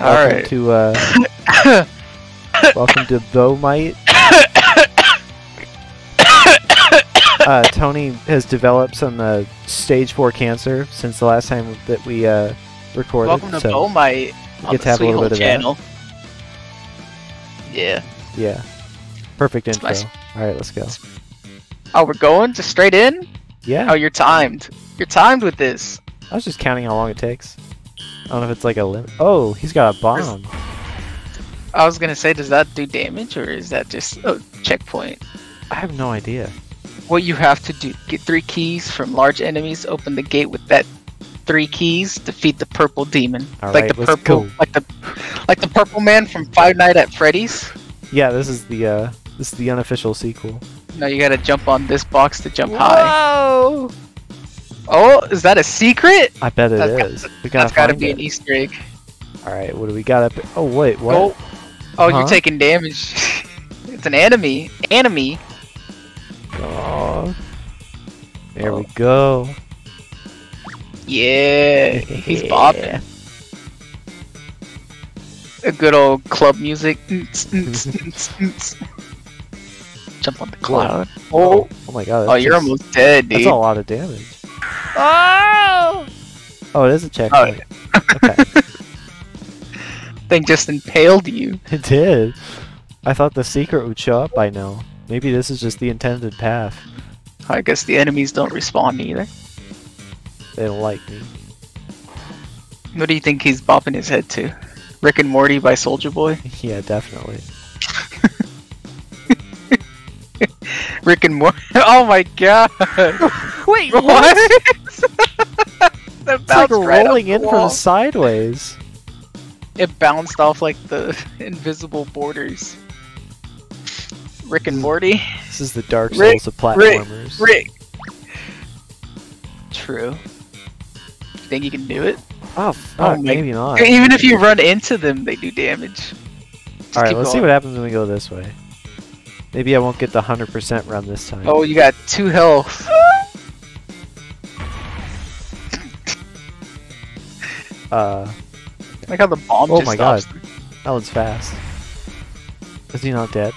Welcome Alright. to uh, welcome to Bomight. Uh, Toni has developed some uh, stage four cancer since the last time that we uh, recorded. Welcome to so Bomight on get to have a little bit of that. Yeah. yeah, perfect intro. nice. All right, let's go. Oh, we're going just straight in? Yeah, Oh, you're timed. You're timed with this. I was just counting how long it takes. I don't know if it's like a limit. Oh, he's got a bomb. I was gonna say, does that do damage or is that just a checkpoint? I have no idea. What you have to do: get three keys from large enemies. Open the gate with that three keys. Defeat the purple demon, All like right, the let's purple, go. like the, like the purple man from Five Nights at Freddy's. Yeah, this is the uh, this is the unofficial sequel. No, you gotta jump on this box to jump high. Oh, is that a secret? I bet it That's got- is. we gotta That's gotta be it. an Easter egg. All right, what do we got up? Oh wait, what? Oh, oh, Huh? you're taking damage. it's an enemy. Enemy. Oh. There we Oh. go. Yeah, he's bopping. A good old club music. Jump on the cloud. Oh, oh, Oh my god. oh, you're almost dead, dude. That's a lot of damage. Oh! Oh, it is a checkpoint. okay. Thing just impaled you. It did. I thought the secret would show up by now. Maybe this is just the intended path. I guess the enemies don't respawn either. They don't like me. What do you think he's bopping his head to? Rick and Morty by Soulja Boy. Yeah, definitely. Rick and Morty. Oh my god! Wait, what? that It's like right rolling in wall. from sideways. It bounced off like the invisible borders. Rick and Morty. This is the Dark Rick- Souls of platformers. Rick. True. You think you can do it? Oh, Oh fuck, maybe not. Even if you run into them, they do damage. Just All right, let's see what happens when we go this way. Maybe I won't get the 100% run this time. Oh, you got two health. Uh, Like how the bomb Oh my. God. that one's fast. Is he not dead?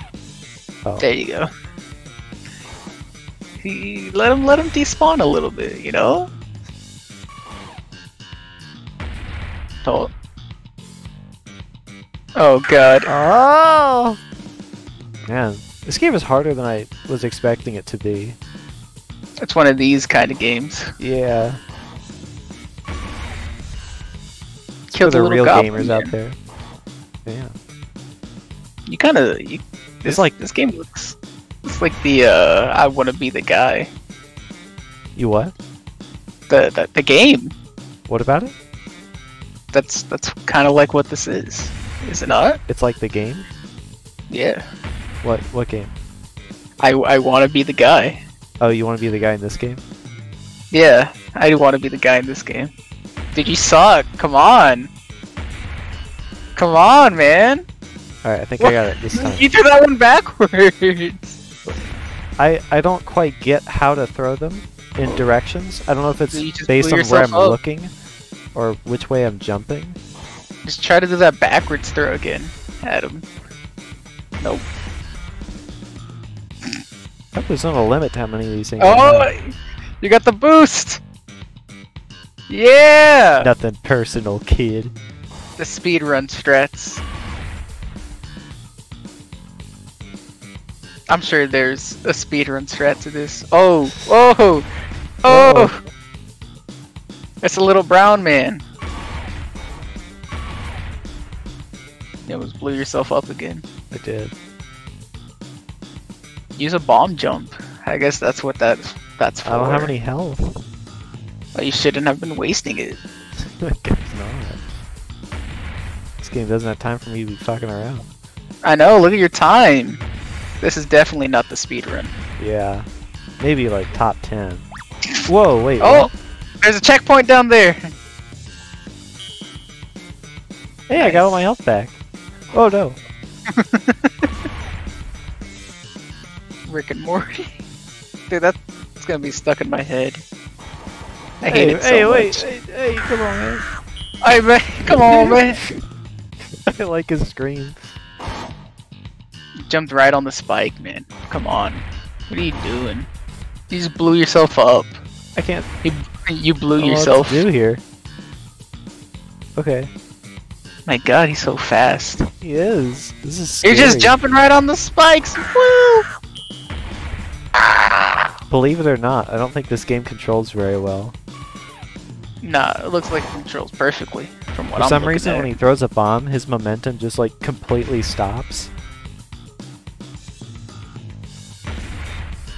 Oh. There you go. He, let him let him despawn a little bit, you know. Oh. Oh god. Oh! Man, this game is harder than I was expecting it to be. It's one of these kind of games. Yeah. Killed the a real goblin gamers there. out there. Yeah. You kind of you. This, like- like this game looks. It's like the uh, I want to be the guy. You what? The, the the game. What about it? That's that's kind of like what this is. Is it not? It's like the game? Yeah. What what game? I I want to be the guy. Oh, you want to be the guy in this game? Yeah, I want to be the guy in this game. Dude, you suck. Come on. Come on, man. Alright, I think I got it this time. You threw that one backwards. I, I don't quite get how to throw them in directions. I don't know if it's So you just based on where I'm up. looking or which way I'm jumping. Just try to do that backwards throw again, Adam. Nope. I hope there's not a limit to how many of these things. Oh, you got the boost. Yeah. Nothing personal, kid. The speedrun strats. I'm sure there's a speedrun strat to this. Oh, oh, oh! It's a little brown man. You almost blew yourself up again. I did. Use a bomb jump. I guess that's what that that's for. I don't have any health. Well, you shouldn't have been wasting it. I guess not. This game doesn't have time for me to be fucking around. I know. Look at your time. This is definitely not the speedrun. Yeah. Maybe like top 10. Whoa, wait. Oh, what? there's a checkpoint down there. Hey, I got all my health back. Oh no. Rick and Morty. Dude, that's gonna be stuck in my head. I hey, it so hey, much. wait. Hey, hey, come on, man. Hey man, come on man. I like his scream. Jumped right on the spike, man. Come on. What are you doing? You just blew yourself up. I can't. You, you blew oh, don't yourself. What do here? Okay, My god, he's so fast. he is. This is. You're just jumping right on the spikes. Woo! Believe it or not, I don't think this game controls very well. Nah, it looks like it controls perfectly from what For I'm some reason, at. when he throws a bomb, his momentum just like completely stops.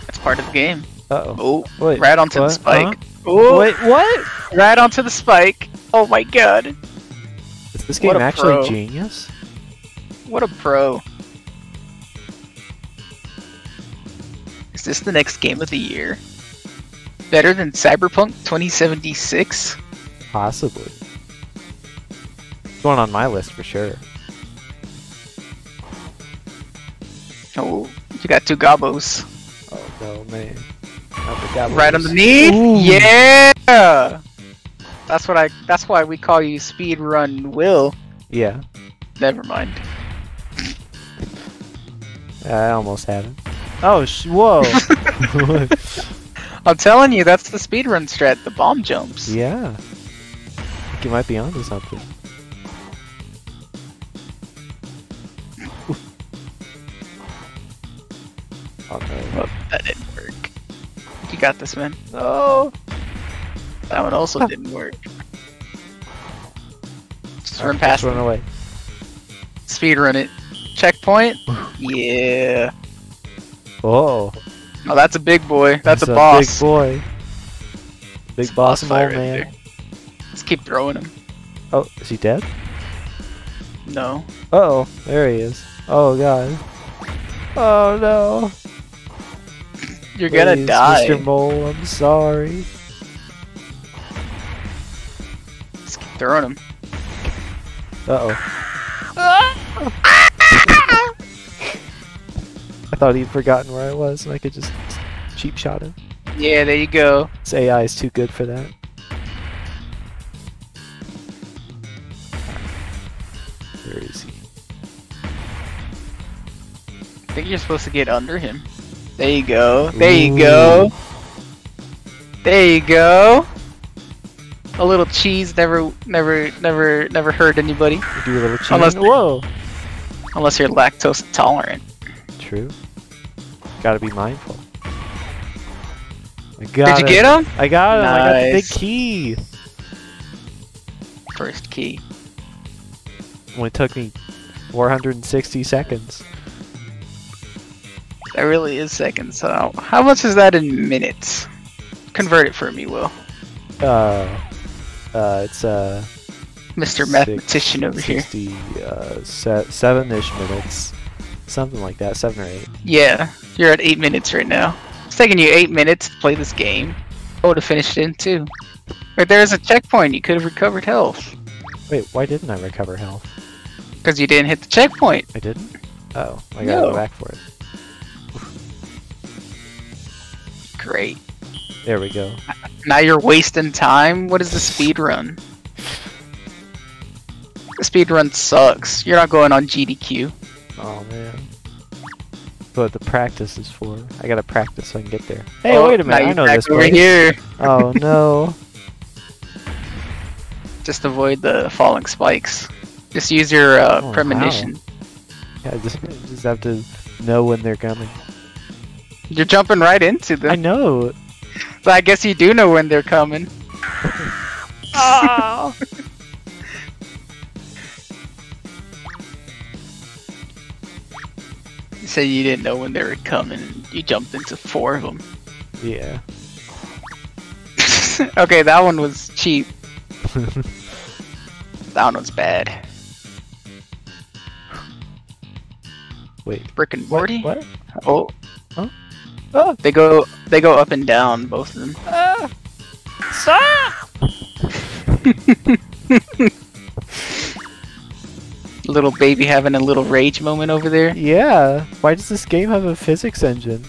That's part of the game. Uh oh. Oh, Wait. right onto the what? spike. Huh? Oh, Wait, what? right onto the spike. Oh my god. Is this game actually pro. genius? What a pro. Is this the next game of the year? Better than Cyberpunk 2076? Possibly. It's Going on my list for sure. Oh, you got two gobos. Oh no, man. Not the Gabos. Right underneath? Ooh. Yeah! That's what I that's why we call you speedrun Will. Yeah, Never mind. I almost had it. Oh, sh- whoa. I'm telling you, that's the speedrun strat, the bomb jumps. yeah. You might be onto something. Oh no. Oh, that didn't work. You got this, man. No. That one also didn't work. Just run past just run away. Speedrun it. Checkpoint? Yeah. Oh, Oh, that's a big boy. That's, that's a boss. Big boy. Big It's a boss, right man. there. Let's keep throwing him. Oh, is he dead? No. Uh oh, there he is. Oh god. Oh no. You're gonna Please, die. Mr. Mole, I'm sorry. Let's keep throwing him. Uh oh. Thought he'd forgotten where I was and I could just cheap shot him. Yeah, there you go. This AI is too good for that. Where is he? I think you're supposed to get under him. There you go. There you go. There you go. A little cheese never, never, never, never hurt anybody. You do a little cheating. Unless- Whoa! Unless you're lactose intolerant. True. Gotta be mindful. I got Did you it. get him? I got him. I got the big Nice. key. First key. Only took me 460 seconds. That really is seconds. So how much is that in minutes? Convert it for me, Will. Uh, uh, it's uh, Mr. Six, Mathematician over here. 60, uh, se- seven-ish minutes, something like that, seven or eight. Yeah, you're at eight minutes right now. It's taking you eight minutes to play this game. Oh, I would have finished it in two. Right there's a checkpoint. You could have recovered health Wait, why didn't I recover health? because you didn't hit the checkpoint. I didn't. Oh, I gotta No. go back for it. Great. There we go. Now you're wasting time. What is the speed run? The speed run sucks. You're not going on GDQ. Oh man. But the practice is for? I gotta practice so I can get there. Hey, Oh, wait a minute! I you're know this over place. here. Oh no! Just avoid the falling spikes. Just use your uh, Oh, premonition. Yeah, I just, just have to know when they're coming. You're jumping right into them. I know. So I guess you do know when they're coming. Oh. Said you didn't know when they were coming. and You jumped into four of them. yeah. okay, that one was cheap. That one was bad. Wait. Rick and Morty. What? Oh. Huh? Oh. They go. They go up and down, both of them. Ah! Stop! Little baby having a little rage moment over there. Yeah. Why does this game have a physics engine?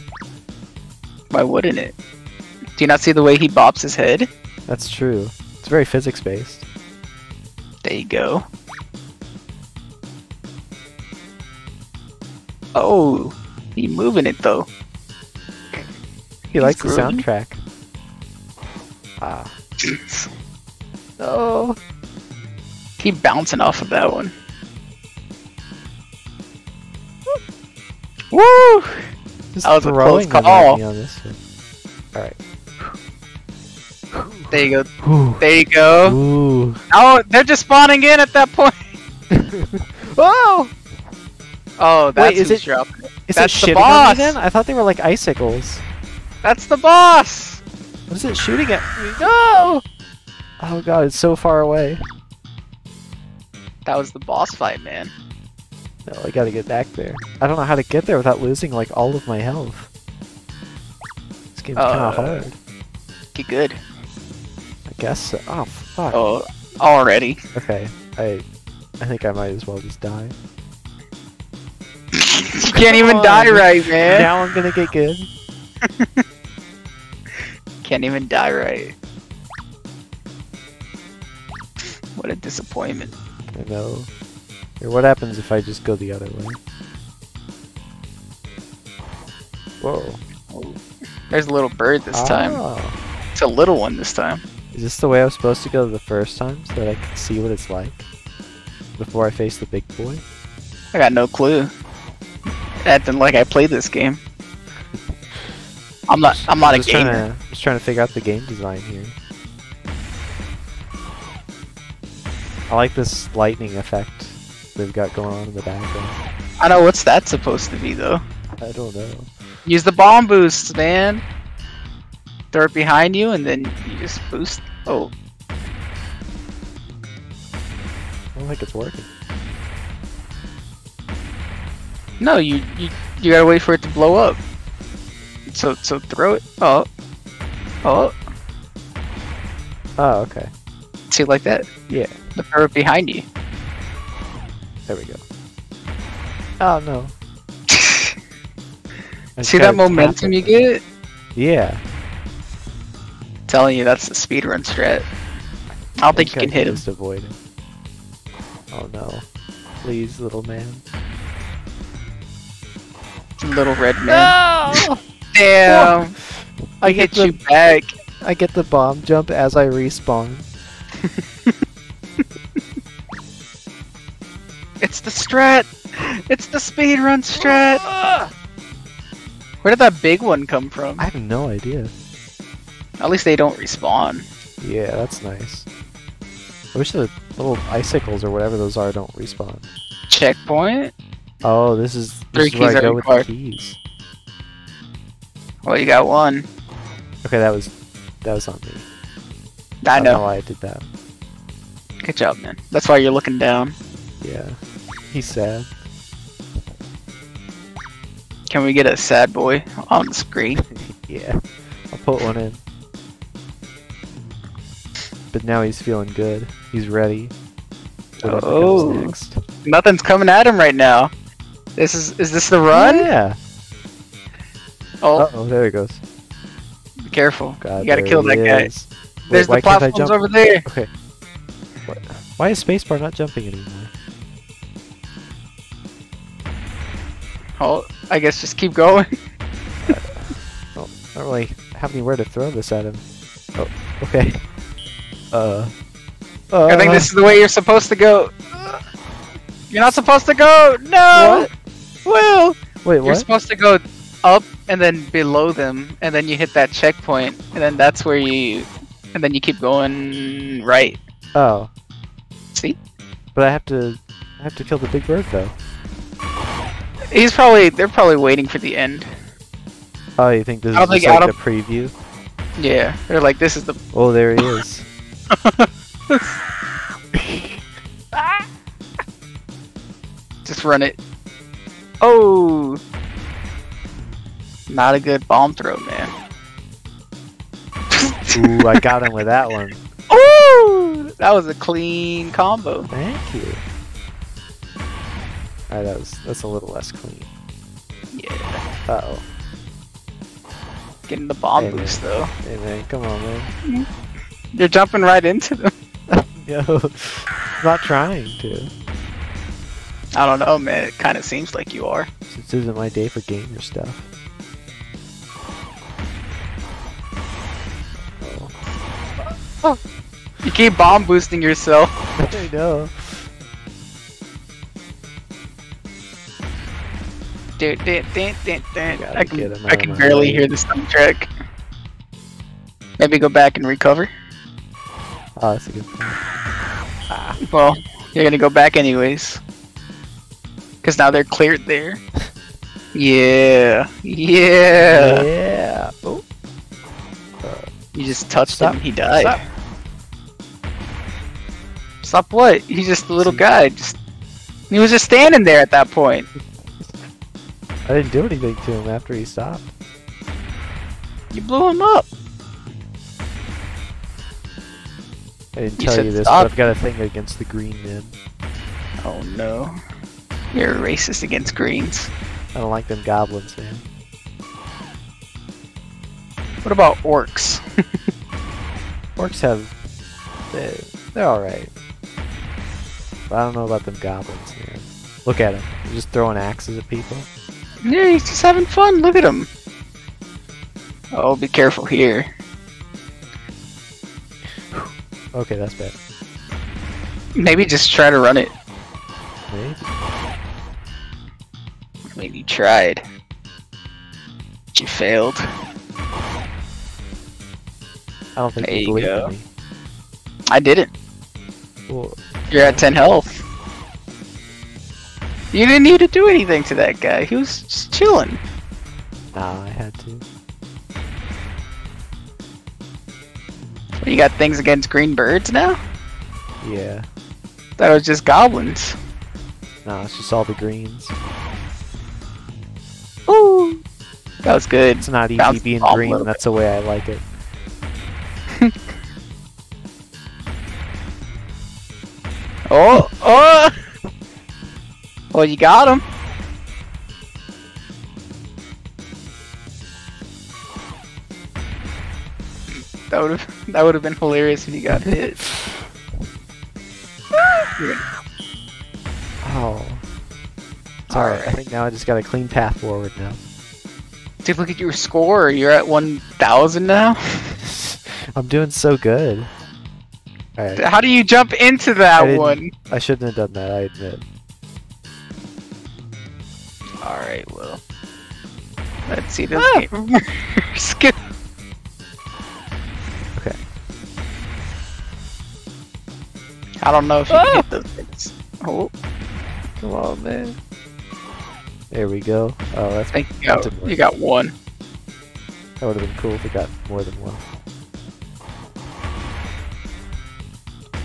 Why wouldn't it? Do you not see the way he bops his head? That's true. It's very physics based. There you go. Oh, he moving it though. He likes the soundtrack. Ah. Oh. Keep bouncing off of that one. Woo! Just That was a throwing close call. on this one. Alright. There you go. Whew. There you go. Ooh. Oh, they're just spawning in at that point. Whoa! Oh, that's is who's it- dropping it. Is That's it the shitting on boss. me then? I thought they were like icicles. That's the boss. What is it shooting at me? No! Oh god, it's so far away. That was the boss fight, man. No, I gotta get back there. I don't know how to get there without losing like all of my health. This game's kinda Uh, hard. Get good. I guess so. Oh fuck. Oh, already. Okay. I I think I might as well just die. You can't even on. die right, man. Now I'm gonna get good. Can't even die right. What a disappointment. I know. Here, what happens if I just go the other way? Whoa. There's a little bird this time. Oh. It's a little one this time. Is this the way I was supposed to go the first time so that I can see what it's like? Before I face the big boy? I got no clue. Acting like I played this game. I'm not. I'm not a just trying gamer. to, just trying to figure out the game design here. I like this lightning effect they've got going on in the background. I know what's that supposed to be though. I don't know. Use the bomb boost, man. Throw it behind you, and then you just boost. Oh, I don't think it's working. no, you you you gotta wait for it to blow up. So so throw it. Oh, oh, Oh, okay. see like that. Yeah, The Throw it behind you. There we go. Oh no. See that momentum you get? Yeah. telling you that's the speedrun strat. I don't think you can hit him. Just avoid him. Oh no. Please, little man. Little red man. No! Damn. I I get hit you back. I get the bomb jump as I respawn. It's the strat. It's the speedrun strat. Ah! Where did that big one come from? I have no idea. At least they don't respawn. Yeah, that's nice. I wish the little icicles or whatever those are don't respawn. Checkpoint. Oh, this is Three this is where keys I are go with the keys. Well, you got one. Okay, that was that was on me. I don't know know. why I did that. Good job, man. That's why you're looking down. Yeah, he's sad. Can we get a sad boy on the screen? Yeah, I'll put one in. But now he's feeling good. He's ready. Whatever Oh. next. Nothing's coming at him right now. This is is this the run? Yeah. Oh, Uh oh, there he goes. be careful. God, you gotta kill that guy. Wait, There's the platforms over there. Okay. What? Why is spacebar not jumping anymore? Oh, I guess just keep going. Oh, I don't really have anywhere to throw this at him. Oh, okay. Uh. uh I think this is the way you're supposed to go. You're not supposed to go. No. Will. Wait, what? You're supposed to go up and then below them, and then you hit that checkpoint, and then that's where you, and then you keep going right. Oh, See? but I have to. I have to kill the big bird though. He's probably. They're probably waiting for the end. Oh, you think this is think like a preview? Yeah. They're like, this is the. Oh, there he is. Just run it. Oh. Not a good bomb throw, man. Ooh, I got him with that one. Ooh! That was a clean combo. Thank you. Alright, that was that's a little less clean. Yeah. Uh oh. Getting the bomb Hey, man. boost though. Hey man, come on man. You're jumping right into them. Yo, not trying to. I don't know, man. It kind of seems like you are. This isn't my day for gamer stuff. Oh. You keep bomb boosting yourself. I know. Dude, dun, dun, dun, dun. I can, I can barely way. hear the soundtrack. Maybe go back and recover. Oh, that's a good point. Ah, well, you're gonna go back anyways. Cause now they're cleared there. Yeah, yeah. Yeah. Oh, You just touched Stop. him, he died. Stop. Stop what? He's just a little guy. Just he was just standing there at that point. I didn't do anything to him after he stopped. You blew him up. I didn't You tell you this, stop. but I've got a thing against the green men. Oh no. You're racist against greens. I don't like them goblins, man. What about orcs? Orcs have. They're, they're alright. But I don't know about them goblins, man. Look at them. They're just throwing axes at people. Yeah, he's just having fun. Look at him. Oh, be careful here. Okay, that's bad. Maybe just try to run it. Maybe. I mean, you tried. But you failed. I don't think There you you believe go. me. I didn't. Well, You're at 10 health. You didn't need to do anything to that guy. He was just chilling. nah, I had to. You got things against green birds now? Yeah. That was just goblins. Nah, it's just all the greens. Ooh. That was good. It's not easy Bounce being the ball a green. That's the way I like it. Oh! Well, you got him. That would have that would have been hilarious if you got hit. Oh. It's alright. I think now I just got a clean path forward now. Dude, look at your score. You're at 1,000 now. I'm doing so good. How do you jump into that didn't- one? I shouldn't have done that, I admit. Alright, well. Let's see this game. Skip. Okay. I don't know if you Ah! can hit those things. Oh, Come on, man. There we go. Oh, that's I think you That got, you got one. that would have been cool if it got more than one.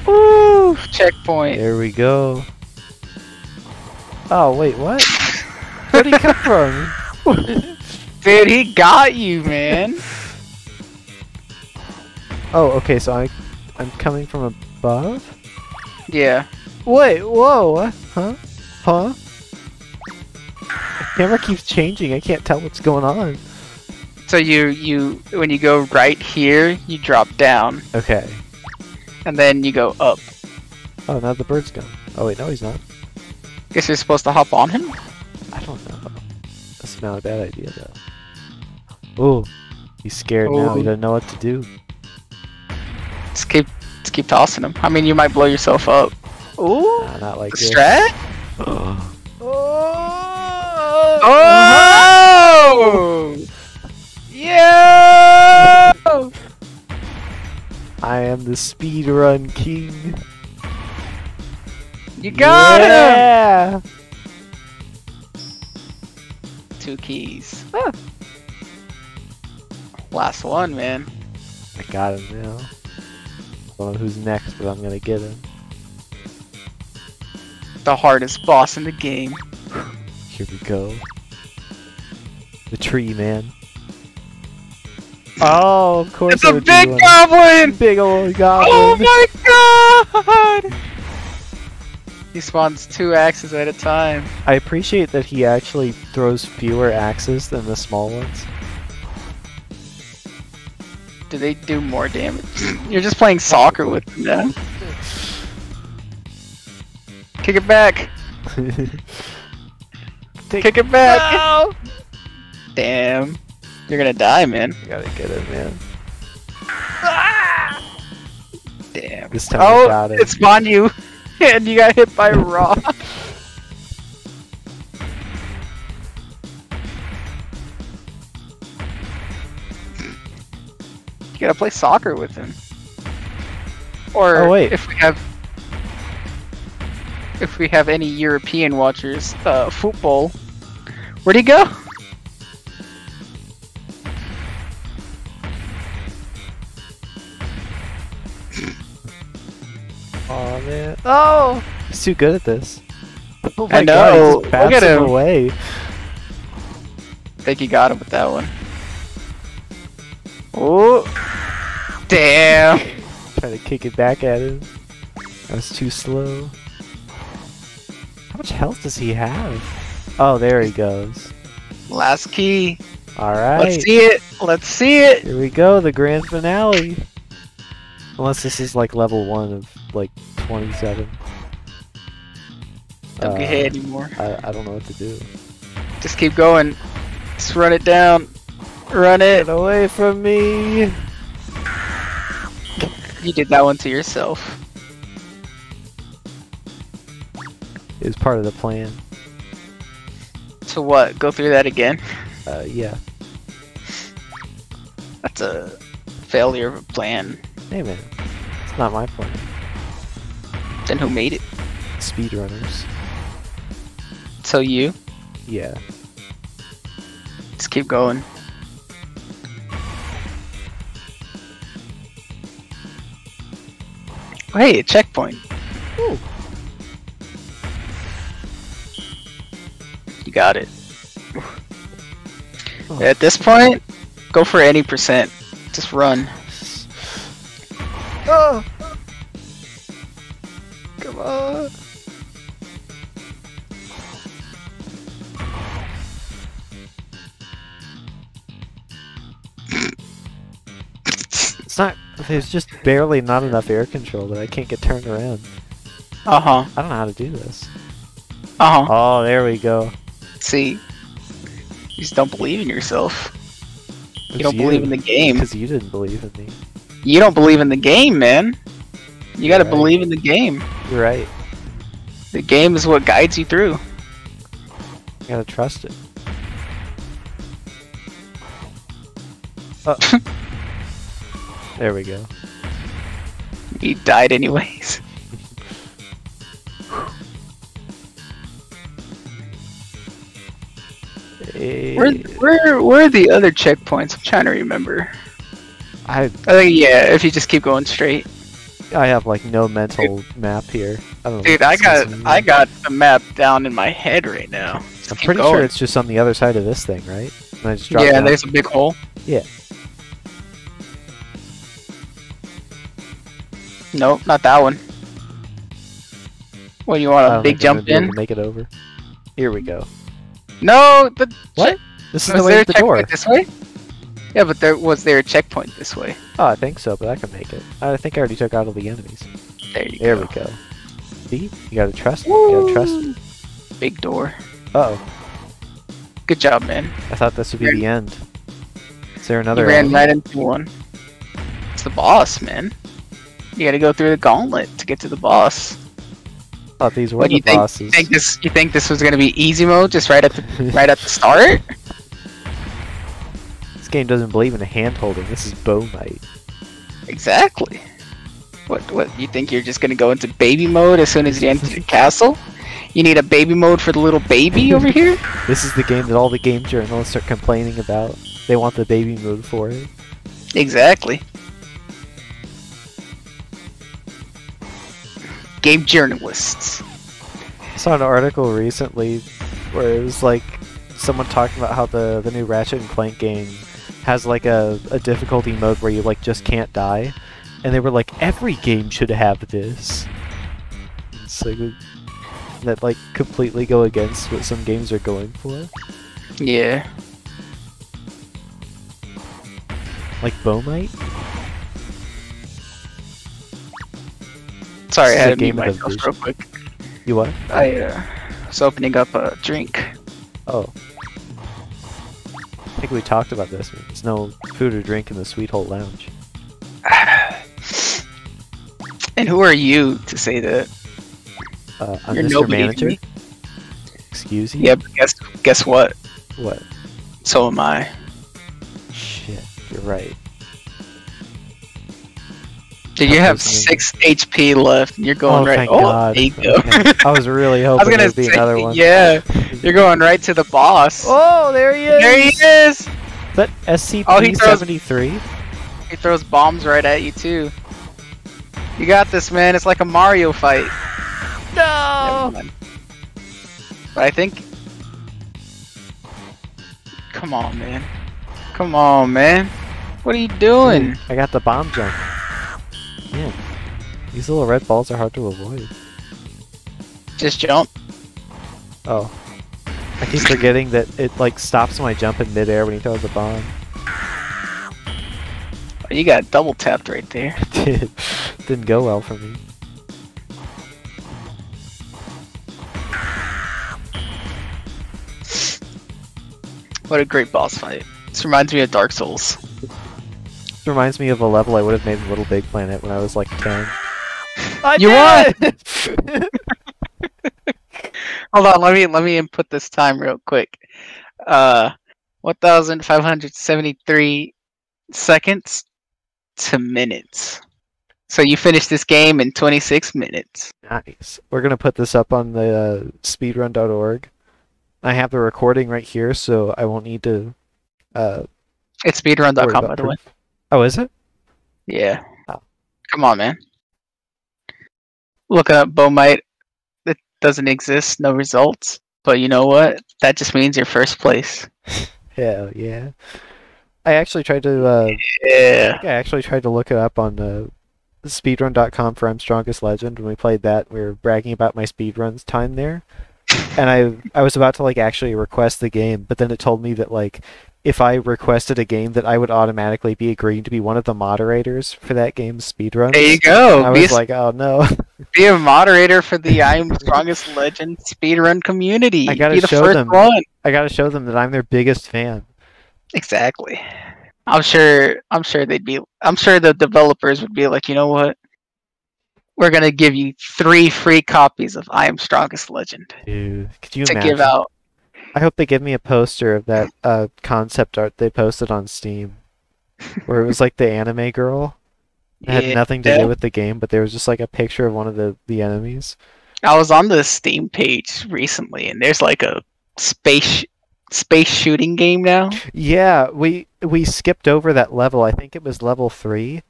Woo! Checkpoint. There we go. Oh wait, what? Where'd he come from? Dude, he got you, man. oh, okay, so I, I'm coming from above. yeah. Wait, whoa, what? Huh? Huh? The camera keeps changing. I can't tell what's going on. So you you when you go right here, you drop down, Okay. and then you go up. Oh, now the bird's gone. Oh wait, no, he's not. Guess you're supposed to hop on him. I don't know. That's not a bad idea though. Ooh, he's scared now. He doesn't know what to do. Just keep just keep tossing him. I mean, you might blow yourself up. Ooh. Nah, not like The this. strat? oh! Oh! Yeah! I am the speedrun king. You got him! Yeah! Two keys. Last one, man. I got him now. I don't know who's next, but I'm gonna get him. The hardest boss in the game. Here we go. The tree man. Oh, of course. It's I a would do big goblin! Big old goblin. Oh my god! He spawns two axes at a time. I appreciate that he actually throws fewer axes than the small ones. Do they do more damage? You're just playing soccer with them now. Kick it back. Kick it back. No! Damn. You're gonna die, man. You gotta get it, man. Ah! Damn. This time I oh, got it. it spawned you, and you got hit by Raw. you gotta play soccer with him. Or Oh, wait. if we have if we have any European watchers, uh, football. Where'd he go? Oh man. Oh! He's too good at this. Oh I my god, know. he Look just bats at him him. away. think he got him with that one. Oh, damn! Trying to kick it back at him. That's too slow. How much health does he have? Oh, there he goes. Last key. Alright. Let's see it. Let's see it. Here we go, the grand finale. Unless this is like level 1 of like 27. Don't Uh, get hit anymore. I, I don't know what to do. Just keep going. Just run it down. Run it. Get away from me! You did that one to yourself. It was part of the plan. To what? Go through that again? Uh, yeah. That's a failure of a plan. Hey man, it's not my plan. Then who made it? Speedrunners. So you? Yeah. Just keep going. Oh, Hey, a checkpoint. Ooh. You got it. Oh. At this point, go for any percent. Just run. Oh! It's not. There's just barely not enough air control that I can't get turned around. Uh huh. I don't know how to do this. Uh huh. Oh, there we go. See, you just don't believe in yourself. It's You don't believe in the game. because you didn't believe in me. You don't believe in the game, man. You gotta Right. believe in the game. You're right. The game is what guides you through. You gotta trust it. Oh. there we go. He died anyways. Where, where, where are the other checkpoints? I'm trying to remember. I I think yeah, if you just keep going straight. I have like no mental map here. I. Dude, I got. I got the map down in my head right now. Just I'm pretty going. sure it's just on the other side of this thing, right? And I just drop yeah, there's a big hole. Yeah. Nope, not that one. What you want? A big think I'm gonna jump in? Make it over. Here we go. No, the What? This is the way to the door. this way? Yeah, but there was there a checkpoint this way. Oh, I think so, but I can make it. I think I already took out all the enemies. There you There go. There we go. See? You gotta trust. me. You gotta trust. me. Big door. Uh oh. Good job, man. I thought this would be the end. Is there You another ran enemy? right into one. It's the boss, man. You gotta go through the gauntlet to get to the boss. I thought these were What the you think? bosses. You think this? You think this was gonna be easy mode, just right at the right at the start? game doesn't believe in hand holding. This is bow might. Exactly. What? What? You think you're just gonna go into baby mode as soon as you enter the castle? You need a baby mode for the little baby over here? This is the game that all the game journalists are complaining about. They want the baby mode for it. Exactly. Game journalists. I saw an article recently where it was like someone talking about how the, the new Ratchet and Clank game has like a, a difficulty mode where you like just can't die. And they were like, every game should have this. It's like that like completely go against what some games are going for. Yeah. Like Bomight? Sorry, I had to mute game of the myself real quick. You what? I uh, was opening up a drink. Oh. I think we talked about this. There's no food or drink in the Sweet Hole Lounge. And who are you to say that? Uh, I'm You're Mr. Manager. me. Excuse? Yeah, but guess guess what? What? So am I. Shit, you're right. Did you have listening. six HP left? And you're going oh, right. thank oh, God. there you go. Okay. I was really I was hoping gonna there'd be say, another one. yeah, you're going right to the boss. Oh, there he is! there he is. Is that Oh, he throws- SCP-73? He throws bombs right at you too. You got this, man. It's like a Mario fight. No! But I think. Come on, man. Come on, man. What are you doing? I got the bomb jump. Man, these little red balls are hard to avoid. Just jump. Oh. I keep forgetting that it like stops my jump in midair when he throws a bomb. You got double tapped right there. Did didn't go well for me. What a great boss fight. This reminds me of Dark Souls. This reminds me of a level I would have made in Little Big Planet when I was like ten. I You did it! Hold on, let me let me input this time real quick. Uh, one thousand five hundred seventy-three seconds to minutes. So you finished this game in twenty-six minutes. nice. We're gonna put this up on the uh, speedrun.org. I have the recording right here, so I won't need to. Uh, It's speedrun.com, by the way. Oh, is it? Yeah. Oh. Come on, man. Looking up Bomight, it doesn't exist, no results. But you know what? That just means you're first place. Hell yeah. I actually tried to. Uh, Yeah. I actually tried to look it up on uh, speedrun.com for I'm Strongest Legend. When we played that, we were bragging about my speedruns time there. And I I was about to like actually request the game, but then it told me that like if I requested a game that I would automatically be agreeing to be one of the moderators for that game's speedrun. There you go. I Be was a, like, oh no. be a moderator for the I'm Strongest Legend speedrun community. I gotta be the show first them. one. I gotta show them that I'm their biggest fan. Exactly. I'm sure. I'm sure they'd be. I'm sure the developers would be like, you know what? We're gonna give you three free copies of I Am Strongest Legend Dude, could you to imagine? give out. I hope they give me a poster of that uh, concept art they posted on Steam, where it was like the anime girl. It had Yeah. nothing to do with the game, but there was just like a picture of one of the, the enemies. I was on the Steam page recently, and there's like a space space shooting game now. Yeah, we we skipped over that level. I think it was level three.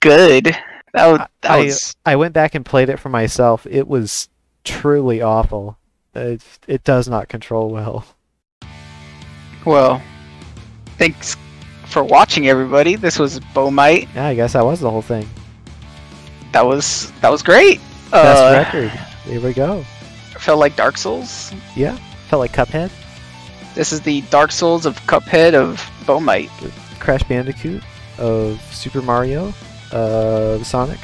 Good. That was. That I- was. I went back and played it for myself. It was truly awful. It, it does not control well. Well, thanks for watching, everybody. This was Bomight. Yeah, I guess that was the whole thing. That was that was great. Best Uh, record. There we go. Felt like Dark Souls. Yeah, felt like Cuphead, This is the Dark Souls of Cuphead of Bomight. Crash Bandicoot, of Super Mario, of Sonic.